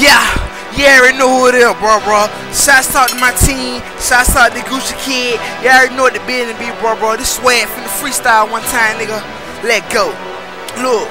Yeah, yeah, already know who it is, bro, bro. Shots out to my team. Shots out to Gucci Kid. You already know what the business be, bro, bro. This swag from the freestyle one time, nigga. Let go. Look,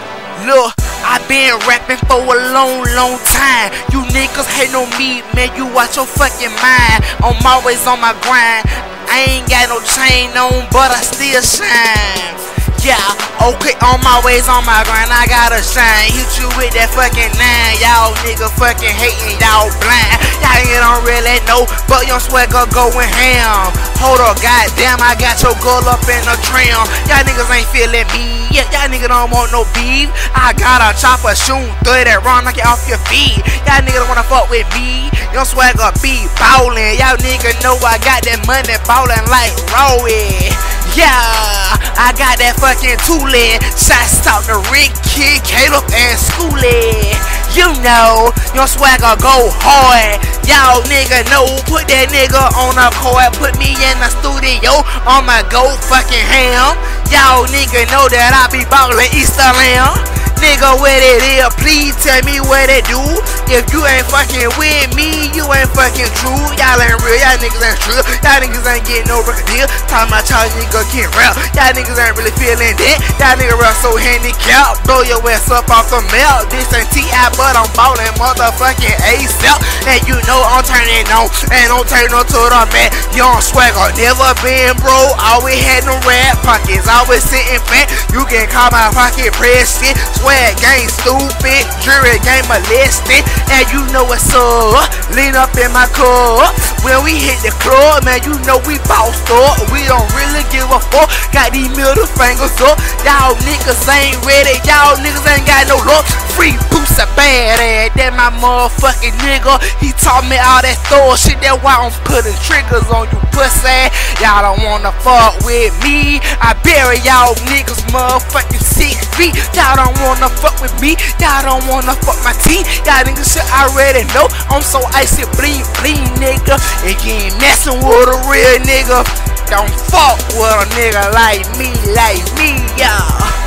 look. I been rapping for a long, long time. You niggas hate on me, man. You watch your fucking mind. I'm always on my grind. I ain't got no chain on, but I still shine. Yeah, okay, on my ways, on my grind, I gotta shine. Hit you with that fucking nine. Y'all nigga fucking hating, y'all blind. Y'all nigga don't really know, but your swagger going ham. Hold up, goddamn, I got your girl up in the trim. Y'all niggas ain't feeling me. Yeah, y'all niggas don't want no beef. I got a chopper shoot, throw that run, knock it off your feet. Y'all niggas don't wanna fuck with me. Your swagger be ballin'. Y'all niggas know I got that money ballin' like Rowie. Yeah, I got that fucking toolie. Shots talk to Rick, Kid, Caleb, and Schoolie. You know, your swagger go hard. Y'all nigga know, put that nigga on a court. Put me in the studio on my go fucking ham. Y'all nigga know that I be ballin' Easter Lamb. Nigga, what it is, please tell me what it do. If you ain't fucking with me, you ain't fucking true. Y'all ain't real, y'all niggas ain't true. Y'all niggas ain't getting no record deal. Talking about y'all niggas get real. Y'all niggas ain't really feeling that. Y'all niggas real so handicapped. Blow your ass up off the melt. This ain't T.I., but I'm ballin' motherfucking ASAP. And you know I'm turning on. And I'm turning on to the man. Young Swagga, never been broke. Always had no rap pockets. Always sitting fat. You can call my pocket press shit. Swag game stupid. Jury game molested. And you know what's up. Lean up in my car. When we hit the club, man, you know we bossed up. We don't really give a fuck. Got these middle fingers up. Y'all niggas ain't ready. Y'all niggas ain't got no luck. Free boots a bad ass. That my motherfucking nigga. He taught me all that throw shit. That why I'm putting triggers on you pussy. Y'all don't wanna fuck with me. I bury y'all niggas motherfucking six feet. Y'all don't wanna fuck with me. Y'all don't wanna fuck my team. Y'all niggas shit I already know. I'm so icy bleed, bleed, nigga. And you ain't messing with a real nigga. Don't fuck with a nigga like me, like me, y'all.